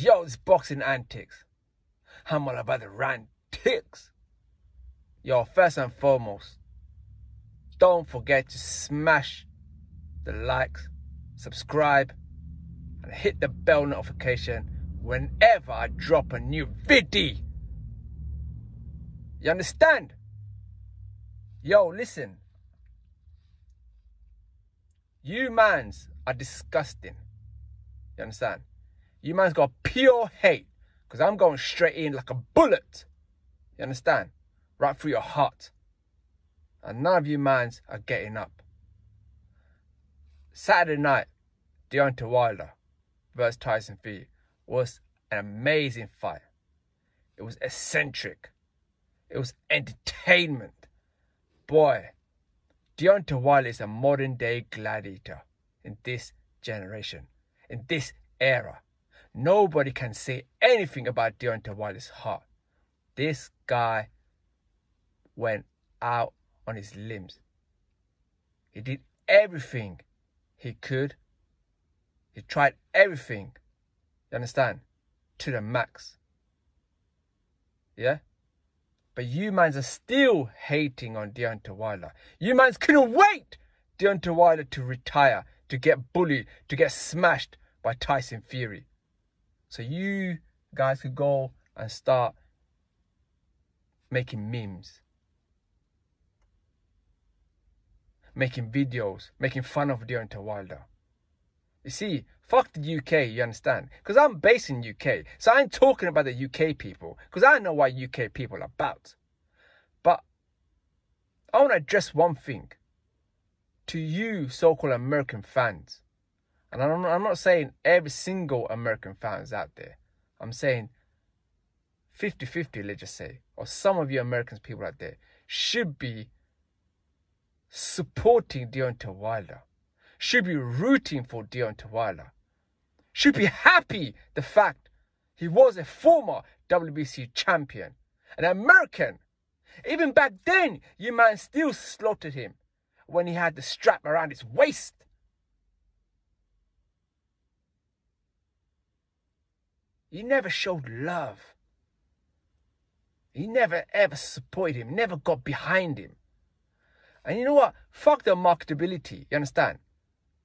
Yo, it's boxing antics. I'm all about the rantics. Yo, first and foremost, don't forget to smash the likes, subscribe, and hit the bell notification whenever I drop a new video. You understand? Yo, listen. You mans are disgusting. You understand? You man's got pure hate. Because I'm going straight in like a bullet. You understand? Right through your heart. And none of you mans are getting up. Saturday night, Deontay Wilder versus Tyson Fury was an amazing fight. It was eccentric. It was entertainment. Boy, Deontay Wilder is a modern day gladiator in this generation, in this era. Nobody can say anything about Deontay Wilder's heart. This guy went out on his limbs. He did everything he could. He tried everything. You understand? To the max. Yeah? But you mans are still hating on Deontay Wilder. You mans couldn't wait Deontay Wilder to retire, to get bullied, to get smashed by Tyson Fury. So you guys could go and start making memes, making videos, making fun of Deontay Wilder. You see, fuck the UK, you understand? Because I'm based in UK, so I'm talking about the UK people, because I know what UK people are about. But I want to address one thing to you so-called American fans. And I'm not, I'm not saying every single American fan is out there. I'm saying 50 50, let's just say, or some of you Americans people out there should be supporting Deontay Wilder, should be rooting for Deontay Wilder, should be happy the fact he was a former WBC champion, an American. Even back then, you man still slaughtered him when he had the strap around his waist. He never showed love. He never ever supported him, never got behind him. And you know what? Fuck the marketability. You understand?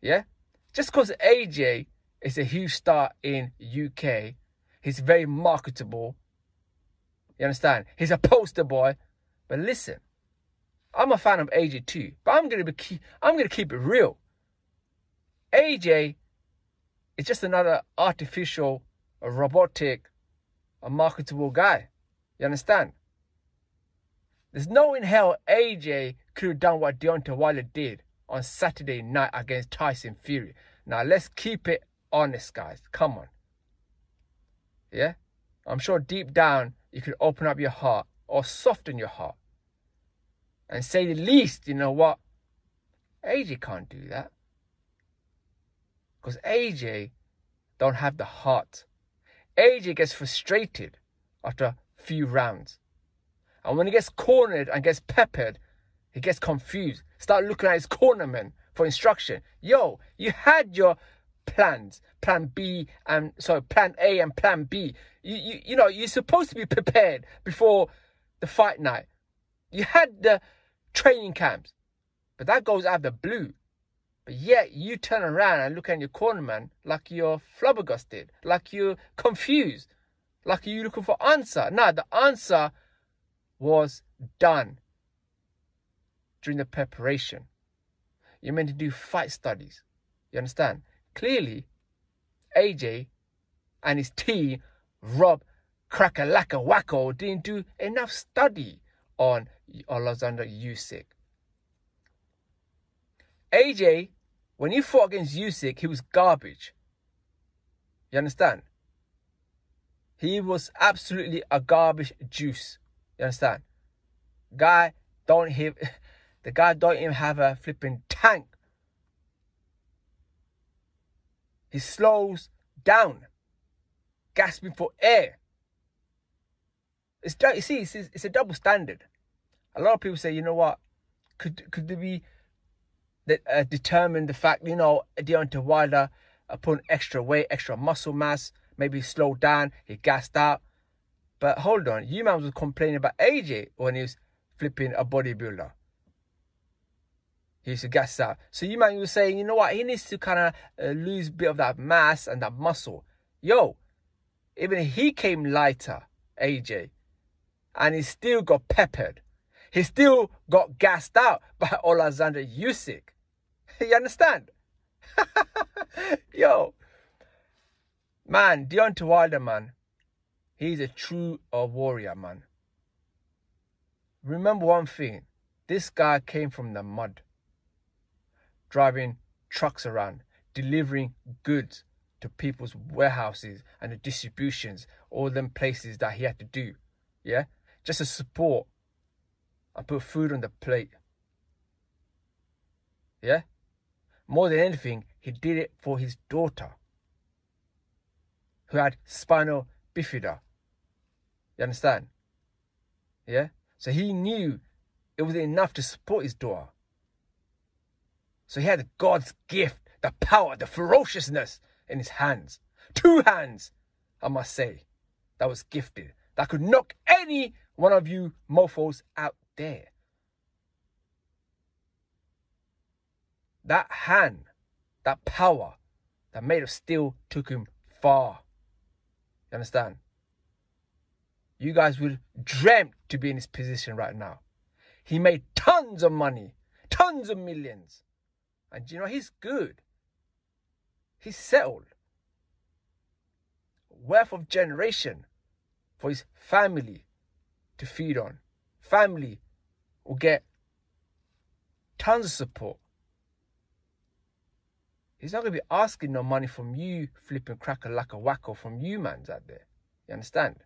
Yeah? Just because AJ is a huge star in UK, he's very marketable. You understand? He's a poster boy. But listen, I'm a fan of AJ too. But I'm gonna be I'm gonna keep it real. AJ is just another artificial a robotic, a marketable guy. You understand? There's no in hell AJ could have done what Deontay Wilder did on Saturday night against Tyson Fury. Now let's keep it honest, guys. Come on. Yeah? I'm sure deep down you could open up your heart or soften your heart and say the least, you know what? AJ can't do that. Because AJ don't have the heart AJ gets frustrated after a few rounds. And when he gets cornered and gets peppered, he gets confused. Start looking at his cornerman for instruction. Yo, you had your plans, plan B and so plan A and plan B. You, you you know, you're supposed to be prepared before the fight night. You had the training camps, but that goes out of the blue. But yet you turn around and look at your cornerman like you're flabbergasted, like you're confused, like you're looking for answer. Now the answer was done during the preparation. You're meant to do fight studies. You understand? Clearly, AJ and his team, Rob Crackalacka Wacko, didn't do enough study on Alexander Usyk. AJ when he fought against Usyk, he was garbage. You understand? He was absolutely a garbage juice. You understand? Guy don't have the guy don't even have a flipping tank. He slows down, gasping for air. It's you see, it's, it's a double standard. A lot of people say, you know what? Could could there be that uh, the fact, you know, Deontay Wilder uh, putting extra weight, extra muscle mass, Maybe slowed down, he gassed out. But hold on, you man was complaining about AJ when he was flipping a bodybuilder. He used to gas out. So you man was saying, you know what, he needs to kind of uh, lose a bit of that mass and that muscle. Yo, even he came lighter, AJ, and he still got peppered. He still got gassed out by Alexander Usyk. you understand? Yo, man, Deontay Wilder, man, he's a true uh, warrior, man. Remember one thing: this guy came from the mud, driving trucks around, delivering goods to people's warehouses and the distributions, all them places that he had to do, yeah, just to support and put food on the plate. Yeah? More than anything, he did it for his daughter, who had spinal bifida. You understand? Yeah? So he knew it was enough to support his daughter. So he had God's gift, the power, the ferociousness in his hands. Two hands, I must say, that was gifted, that could knock any one of you mofos out there. That hand, that power that made of steel took him far. You understand? You guys would dreamt to be in his position right now. He made tons of money, tons of millions. And you know, he's good. He's settled. Wealth of generation for his family to feed on. Family will get tons of support. He's not going to be asking no money from you, flipping cracker like a wacko from you, mans out there. You understand?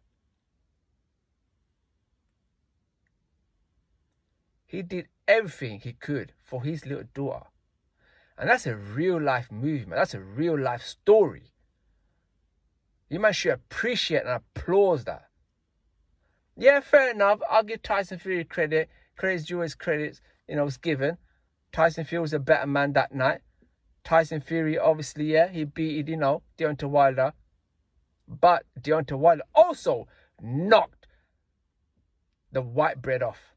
He did everything he could for his little daughter. And that's a real life movement. That's a real life story. You man should appreciate and applaud that. Yeah, fair enough. I'll give Tyson Fury credit. Credit's due as credits, you know, was given. Tyson Fury was a better man that night. Tyson Fury, obviously, yeah, he beat, you know, Deontay Wilder. But Deontay Wilder also knocked the white bread off.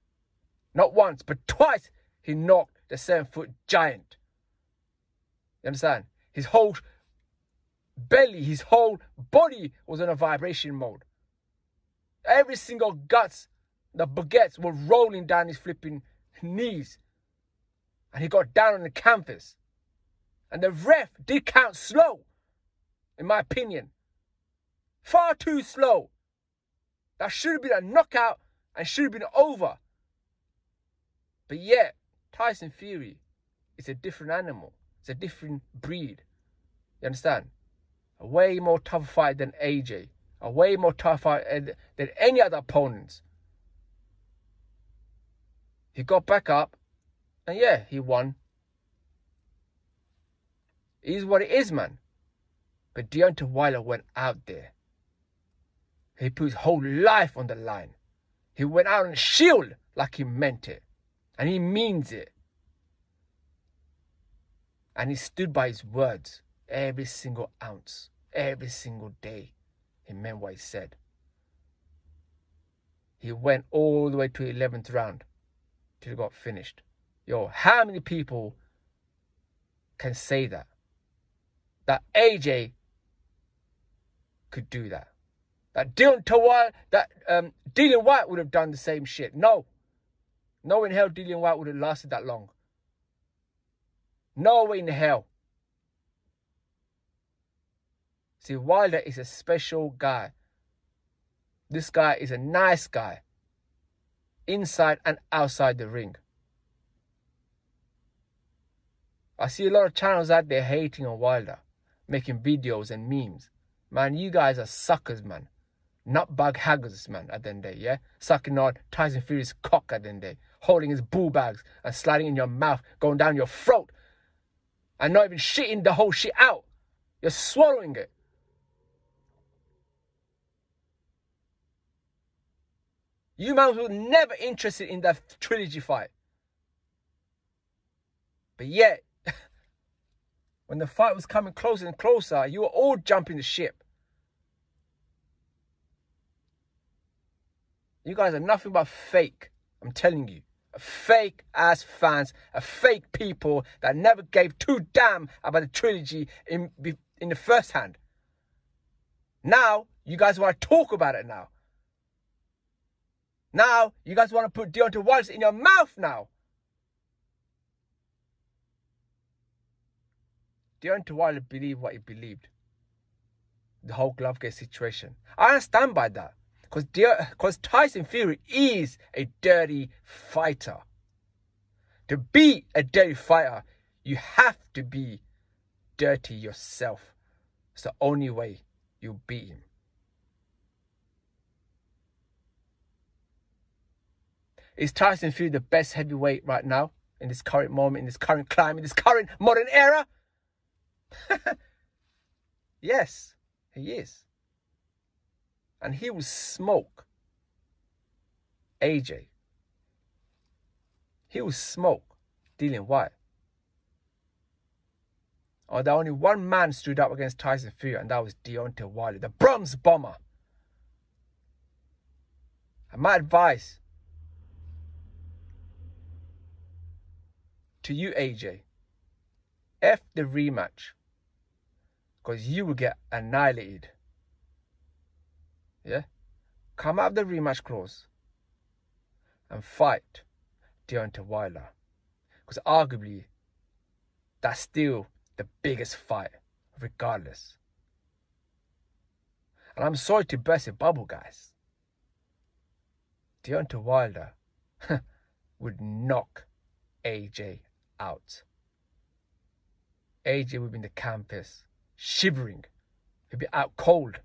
Not once, but twice he knocked the seven foot giant. You understand? His whole belly, his whole body was in a vibration mode. Every single guts, the baguettes were rolling down his flipping knees. And he got down on the canvas. And the ref did count slow, in my opinion. Far too slow. That should have been a knockout and should have been over. But yet, Tyson Fury is a different animal. It's a different breed. You understand? A way more tough fight than AJ. A way more tough fight eh, than any other opponents. He got back up, and yeah, he won. It is what it is, man. But Deontay Wilder went out there. He put his whole life on the line. He went out on a shield like he meant it. And he means it. And he stood by his words every single ounce, every single day. He meant what he said. He went all the way to 11th round till he got finished. Yo, how many people can say that? That AJ could do that. That Dylan Tawal, that um, Dillian Whyte would have done the same shit. No. No in hell Dillian Whyte would have lasted that long. No way in hell. See, Wilder is a special guy. This guy is a nice guy. Inside and outside the ring. I see a lot of channels out there hating on Wilder, making videos and memes. Man, you guys are suckers, man. Not Nutbag haggers, man, at the end of the day, yeah? Sucking on Tyson Fury's cock at the end of the day, holding his bull bags and sliding in your mouth, going down your throat, and not even shitting the whole shit out. You're swallowing it. You man were never interested in that trilogy fight. But yet, when the fight was coming closer and closer, you were all jumping the ship. You guys are nothing but fake. I'm telling you. Fake ass fans, a fake people that never gave two damn about the trilogy in, in the first hand. Now, you guys want to talk about it now. Now, you guys want to put Deontay Wallace in your mouth now. Deontay Wilder believed what he believed. The whole Glovegate situation. I understand by that. Because because Tyson Fury is a dirty fighter. To be a dirty fighter, you have to be dirty yourself. It's the only way you beat him. Is Tyson Fury the best heavyweight right now in this current moment, in this current climate, in this current modern era? yes, he is. And he will smoke AJ. He will smoke Dillian Whyte. Oh, there only one man stood up against Tyson Fury, and that was Deontay Wilder, the bronze bomber. And my advice to you, AJ, F the rematch. Because you will get annihilated. Yeah? Come out of the rematch clause and fight Deontay Wilder. Because arguably, that's still the biggest fight, regardless. And I'm sorry to burst your bubble, guys. Deontay Wilder would knock AJ out. AJ would be in the campus, shivering. He'd be out cold.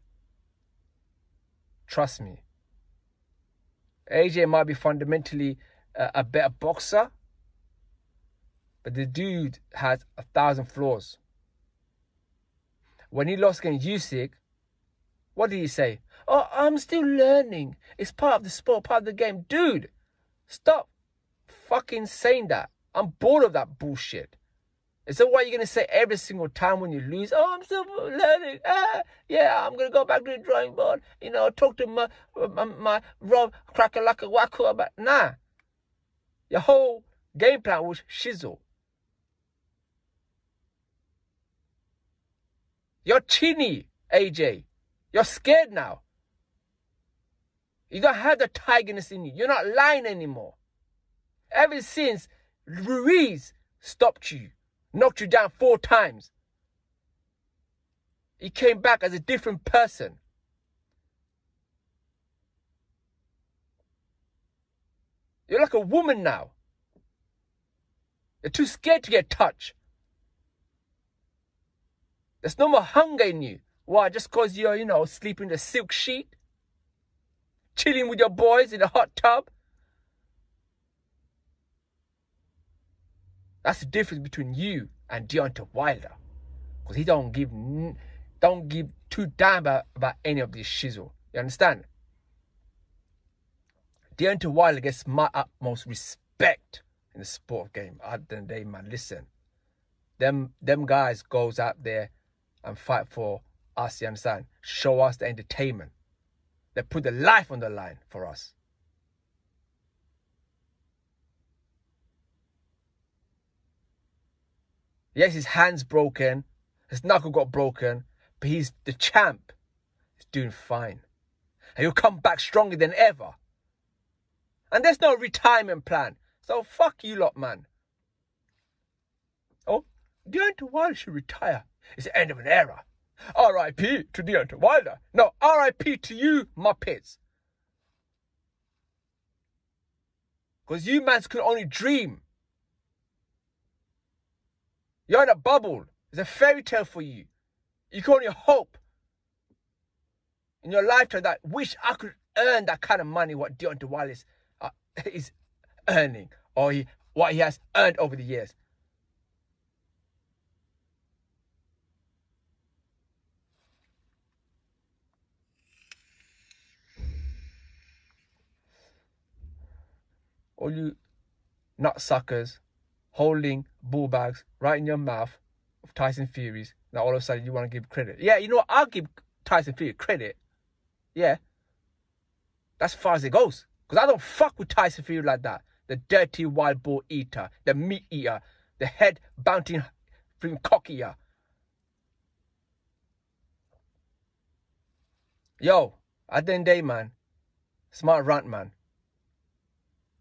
Trust me. AJ might be fundamentally a, a better boxer, but the dude has a thousand flaws. When he lost against Usyk, what did he say? Oh, I'm still learning. It's part of the sport, part of the game. Dude, stop fucking saying that. I'm bored of that bullshit. Is that what you're going to say every single time when you lose? Oh, I'm still learning. Ah, yeah, I'm going to go back to the drawing board. You know, talk to my, my, my Rob Crackalaka Waku about. Nah. Your whole game plan was shizzle. You're chinny, AJ. You're scared now. You don't have the tigerness in you. You're not lying anymore. Ever since Ruiz stopped you, knocked you down four times. He came back as a different person. You're like a woman now. You're too scared to get touched. There's no more hunger in you. Why? Just because you're, you know, sleeping in a silk sheet? Chilling with your boys in a hot tub? That's the difference between you and Deontay Wilder. Because he don't give don't give two damn about, about any of this shizzle. You understand? Deontay Wilder gets my utmost respect in the sport game. Other than they man, listen. Them them guys goes out there and fight for us, you understand? Show us the entertainment. They put the life on the line for us. Yes, his hand's broken, his knuckle got broken, but he's the champ. He's doing fine. And he'll come back stronger than ever. And there's no retirement plan. So fuck you lot, man. Oh, Deontay Wilder should retire. It's the end of an era. R.I.P. to Deontay Wilder. No, R.I.P. to you, Muppets. Because you mans can only dream. You're in a bubble. It's a fairy tale for you. You can only hope in your lifetime that wish I could earn that kind of money what Deontay Wallace uh, is earning or he, what he has earned over the years. All you nut suckers holding bull bags right in your mouth of Tyson Fury's. Now all of a sudden you want to give credit. Yeah, you know what? I'll give Tyson Fury credit. Yeah. That's far as it goes. Because I don't fuck with Tyson Fury like that. The dirty wild boar eater, the meat eater, the head bouncing from cockier. Yo, at the end day, man, smart rant, man.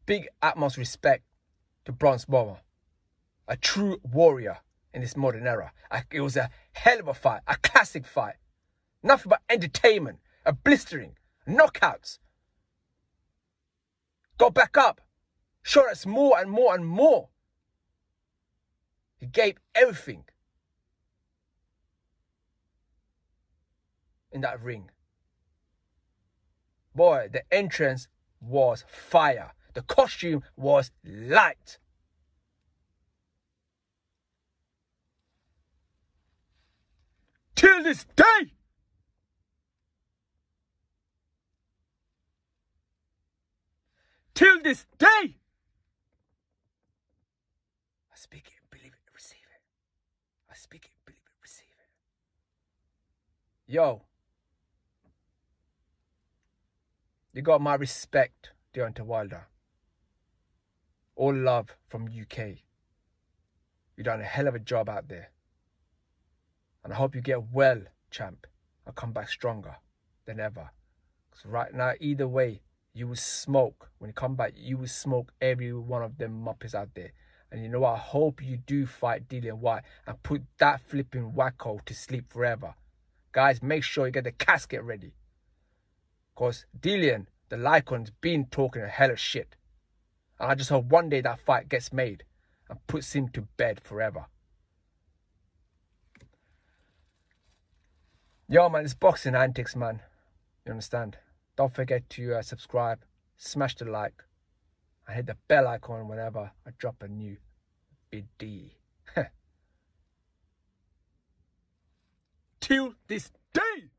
Big utmost respect to Bronze Bomber. A true warrior in this modern era. It was a hell of a fight, a classic fight. Nothing but entertainment, a blistering, knockouts. Got back up, showed us more and more and more. He gave everything in that ring. Boy, the entrance was fire. The costume was light. Till this day, till this day, I speak it, believe it, receive it. I speak it, believe it, receive it. Yo, you got my respect, Deontay Wilder. All love from UK. You've done a hell of a job out there. And I hope you get well, champ, and come back stronger than ever. Because right now, either way, you will smoke. When you come back, you will smoke every one of them muppets out there. And you know what? I hope you do fight Dillian Whyte and put that flipping wacko to sleep forever. Guys, make sure you get the casket ready. Because Dillian, the Lycon's been talking a hell of shit. And I just hope one day that fight gets made and puts him to bed forever. Yo, man, it's boxing antics, man. You understand? Don't forget to uh, subscribe, smash the like, and hit the bell icon whenever I drop a new video. Till this day!